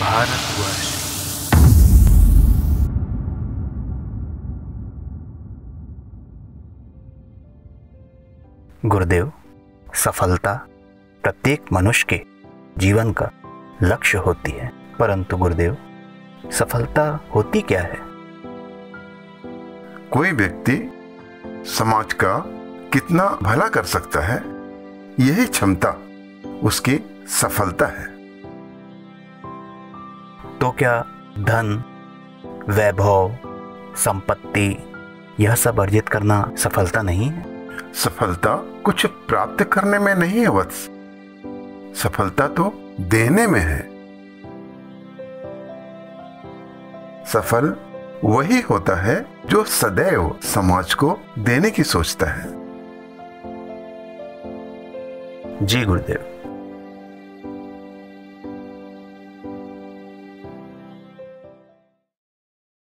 भारतवर्ष गुरुदेव सफलता प्रत्येक मनुष्य के जीवन का लक्ष्य होती है। परंतु गुरुदेव सफलता होती क्या है? कोई व्यक्ति समाज का कितना भला कर सकता है यही क्षमता उसकी सफलता है। तो क्या धन वैभव संपत्ति यह सब अर्जित करना सफलता नहीं है? सफलता कुछ प्राप्त करने में नहीं है वत्स। सफलता तो देने में है। सफल वही होता है जो सदैव समाज को देने की सोचता है। जी गुरुदेव।